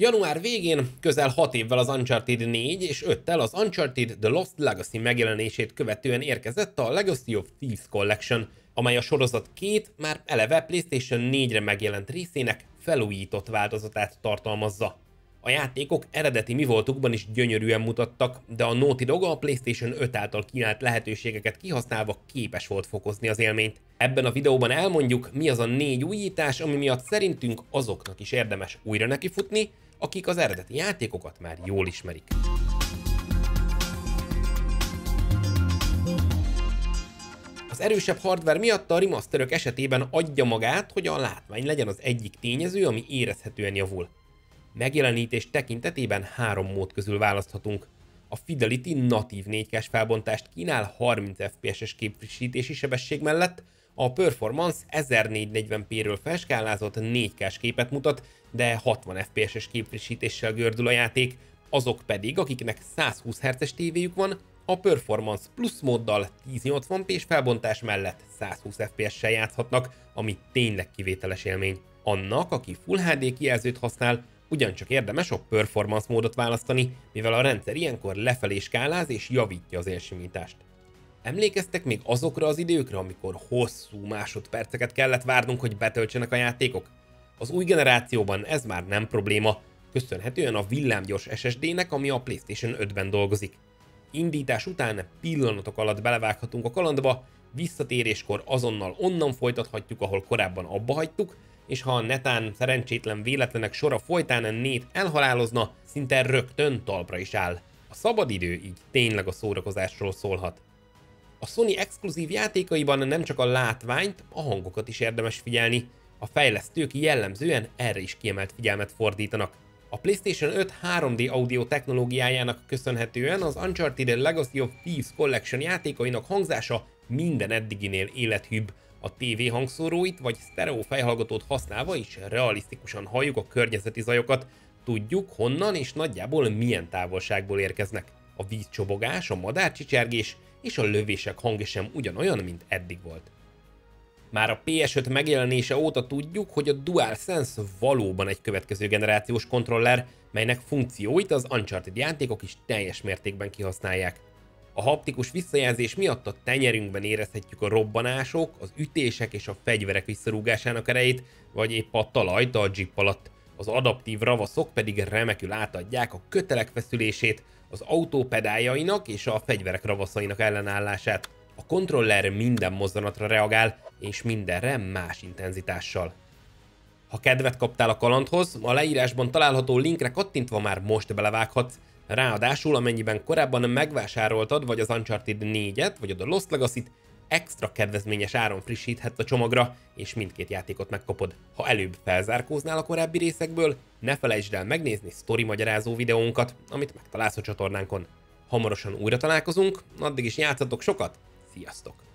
Január végén, közel 6 évvel az Uncharted 4 és 5-tel az Uncharted The Lost Legacy megjelenését követően érkezett a Legacy of Thieves Collection, amely a sorozat két, már eleve PlayStation 4-re megjelent részének felújított változatát tartalmazza. A játékok eredeti mi voltukban is gyönyörűen mutattak, de a Naughty Dog a PlayStation 5 által kínált lehetőségeket kihasználva képes volt fokozni az élményt. Ebben a videóban elmondjuk, mi az a négy újítás, ami miatt szerintünk azoknak is érdemes újra nekifutni, akik az eredeti játékokat már jól ismerik. Az erősebb hardware miatt a remasterök esetében adja magát, hogy a látvány legyen az egyik tényező, ami érezhetően javul. Megjelenítés tekintetében három mód közül választhatunk. A Fidelity natív 4K-s felbontást kínál 30 FPS-es képfrissítési sebesség mellett, a Performance 1440p-ről felskálázott 4K-s képet mutat, de 60 FPS-es képfrissítéssel gördül a játék, azok pedig, akiknek 120 Hz-es tévéjük van, a Performance Plus móddal 1080p-s felbontás mellett 120 FPS-sel játszhatnak, ami tényleg kivételes élmény. Annak, aki Full HD kijelzőt használ, ugyancsak érdemes a Performance módot választani, mivel a rendszer ilyenkor lefelé skáláz és javítja az élsimítást. Emlékeztek még azokra az időkre, amikor hosszú másodperceket kellett várnunk, hogy betöltsenek a játékok? Az új generációban ez már nem probléma, köszönhetően a villámgyors SSD-nek, ami a PlayStation 5-ben dolgozik. Indítás után pillanatok alatt belevághatunk a kalandba, visszatéréskor azonnal onnan folytathatjuk, ahol korábban abba hagytuk, és ha a netán szerencsétlen véletlenek sora folytán nét elhalálozna, szinte rögtön talpra is áll. A szabadidő így tényleg a szórakozásról szólhat. A Sony exkluzív játékaiban nem csak a látványt, a hangokat is érdemes figyelni. A fejlesztők jellemzően erre is kiemelt figyelmet fordítanak. A PlayStation 5 3D audio technológiájának köszönhetően az Uncharted Legacy of Thieves Collection játékainak hangzása minden eddiginél élethűbb. A TV hangszóróit vagy stereo fejhallgatót használva is realisztikusan halljuk a környezeti zajokat, tudjuk honnan és nagyjából milyen távolságból érkeznek. A vízcsobogás, a madárcsicsergés és a lövések hangja sem ugyanolyan, mint eddig volt. Már a PS5 megjelenése óta tudjuk, hogy a DualSense valóban egy következő generációs kontroller, melynek funkcióit az Uncharted játékok is teljes mértékben kihasználják. A haptikus visszajelzés miatt a tenyerünkben érezhetjük a robbanások, az ütések és a fegyverek visszarúgásának erejét, vagy épp a talajt a jeep alatt. Az adaptív ravaszok pedig remekül átadják a kötelek feszülését, az autó pedáljainak és a fegyverek ravaszainak ellenállását. A kontroller minden mozzanatra reagál, és mindenre más intenzitással. Ha kedvet kaptál a kalandhoz, a leírásban található linkre kattintva már most belevághatsz, ráadásul amennyiben korábban megvásároltad vagy az Uncharted 4-et, vagy a Lost Legacy-t, extra kedvezményes áron frissíthetsz a csomagra, és mindkét játékot megkapod. Ha előbb felzárkóznál a korábbi részekből, ne felejtsd el megnézni sztori magyarázó videónkat, amit megtalálsz a csatornánkon. Hamarosan újra találkozunk, addig is játszatok sokat, sziasztok!